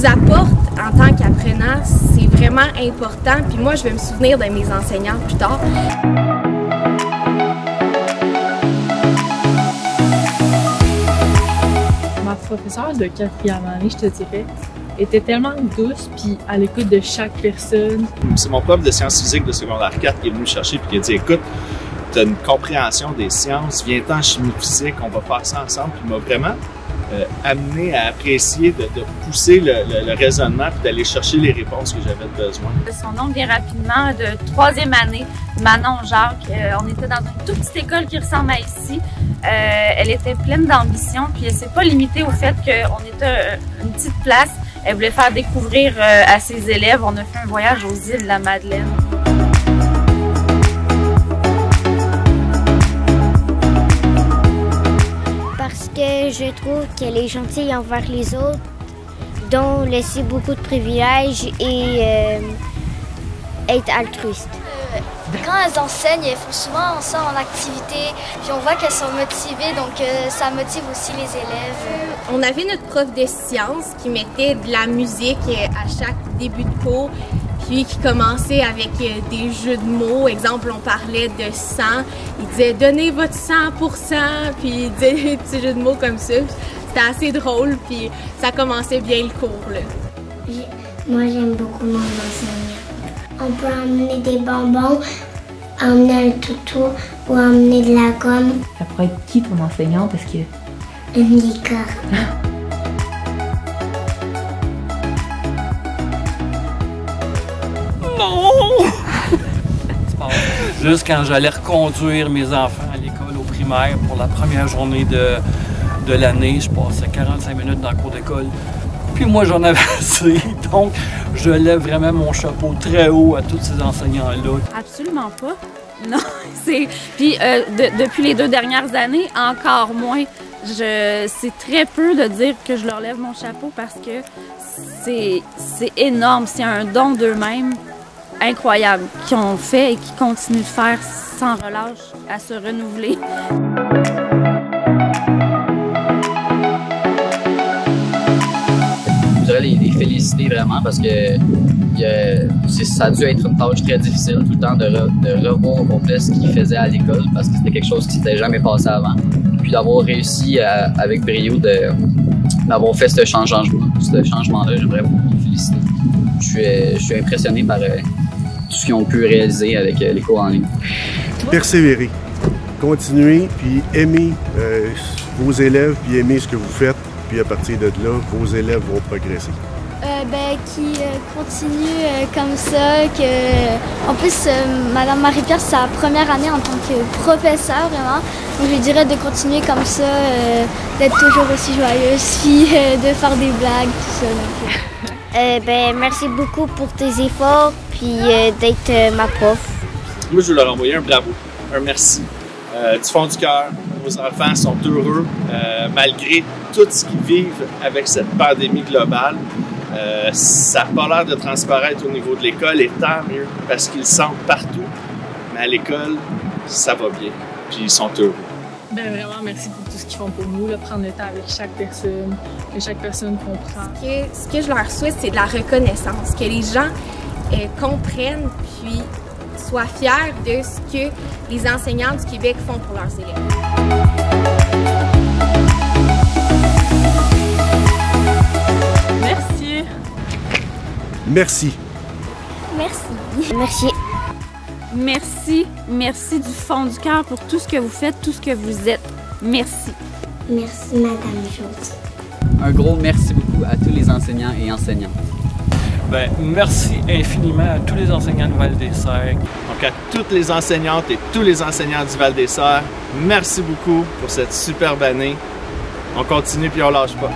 nous apporte en tant qu'apprenants, c'est vraiment important. Puis moi, je vais me souvenir de mes enseignants plus tard. Ma professeure de quatrième année, je te dirais, était tellement douce puis à l'écoute de chaque personne. C'est mon prof de sciences physiques de secondaire 4 qui est venu me chercher puis qui a dit écoute, tu as une compréhension des sciences, viens-t'en en chimie physique, on va faire ça ensemble. Puis il m'a vraiment euh, amené à apprécier de, pousser le, raisonnement puis d'aller chercher les réponses que j'avais besoin. Son nom vient rapidement de troisième année, Manon Jacques. Euh, on était dans une toute petite école qui ressemble à ici. Euh, elle était pleine d'ambition, puis elle s'est pas limitée au fait qu'on était euh, une petite place. Elle voulait faire découvrir à ses élèves. On a fait un voyage aux îles de la Madeleine. Parce que je trouve qu'elle est gentille envers les autres, dont laisser beaucoup de privilèges et euh, être altruiste. Quand elles enseignent, elles font souvent ça en activité, puis on voit qu'elles sont motivées, donc euh, ça motive aussi les élèves. On avait notre prof de sciences qui mettait de la musique euh, à chaque début de cours, puis qui commençait avec euh, des jeux de mots. Exemple, on parlait de sang. Il disait donnez votre sang pour sang, puis il disait des petits jeux de mots comme ça. C'était assez drôle, puis ça commençait bien le cours. Là. Moi, j'aime beaucoup mon enseignant. On peut emmener des bonbons, emmener un toutou ou emmener de la gomme. Ça pourrait être qui ton enseignant parce que Une licorne. Juste quand j'allais reconduire mes enfants à l'école au primaire pour la première journée de, de l'année, je passais 45 minutes dans le cours d'école. Puis moi, j'en avais assez. Donc, je lève vraiment mon chapeau très haut à tous ces enseignants-là. Absolument pas. Non, c'est. Puis euh, de- depuis les deux dernières années, encore moins. Je, c'est très peu de dire que je leur lève mon chapeau parce que c'est, c'est énorme. C'est un don d'eux-mêmes incroyable qu'ils ont fait et qui continuent de faire sans relâche à se renouveler. Je voudrais les, féliciter vraiment parce que ça a dû être une tâche très difficile tout le temps de, re- de revoir ce qu'ils faisaient à l'école parce que c'était quelque chose qui s'était jamais passé avant. Puis d'avoir réussi avec brio d'avoir fait ce changement, ce changement-là, j'aimerais les féliciter. Je suis, je suis impressionné par euh, tout ce qu'ils ont pu réaliser avec euh, les cours en ligne. persévérer, continuer, puis aimer euh, vos élèves, puis aimer ce que vous faites, puis à partir de là, vos élèves vont progresser. Euh, ben, qui euh, continue euh, comme ça, que en plus euh, Madame Marie-Pierre c'est sa première année en tant que professeur vraiment, donc je dirais de continuer comme ça, euh, d'être toujours aussi joyeuse, puis euh, de faire des blagues, tout ça. donc, euh. Euh, ben, merci beaucoup pour tes efforts, puis euh, d'être euh, ma prof. Moi, je veux leur envoyer un bravo, un merci euh, du fond du cœur. Nos enfants sont heureux euh, malgré tout ce qu'ils vivent avec cette pandémie globale. Euh, ça n'a pas l'air de transparaître au niveau de l'école et tant mieux parce qu'ils le sentent partout. Mais à l'école, ça va bien. Puis ils sont heureux. Ben vraiment, merci pour tout ce qu'ils font pour nous, là, prendre le temps avec chaque personne, que chaque personne comprend. Que, ce que je leur souhaite, c'est de la reconnaissance, que les gens euh, comprennent puis soient fiers de ce que les enseignants du Québec font pour leurs élèves. Merci! Merci. Merci. Merci. Merci, merci du fond du cœur pour tout ce que vous faites, tout ce que vous êtes. Merci. Merci, Madame Jones. Un gros merci beaucoup à tous les enseignants et enseignantes. Ben, merci infiniment à tous les enseignants de Val-des-Serres. Donc à toutes les enseignantes et tous les enseignants du Val-des-Serres, merci beaucoup pour cette superbe année. On continue puis on lâche pas.